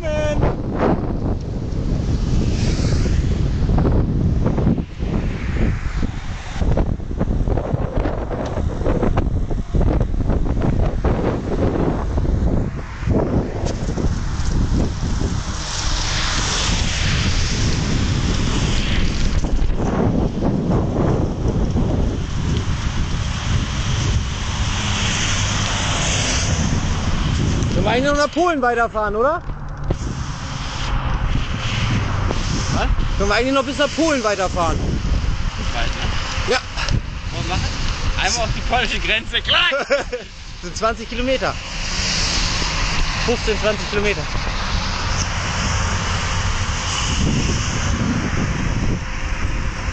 willkommen! eigentlich nur nach Polen weiterfahren, oder? Was? Können wir eigentlich noch bis nach Polen weiterfahren? Weit, ne? Ja. Wollen wir machen? Einmal auf die polnische Grenze, klar! Das sind 20 Kilometer. 15, 20 Kilometer.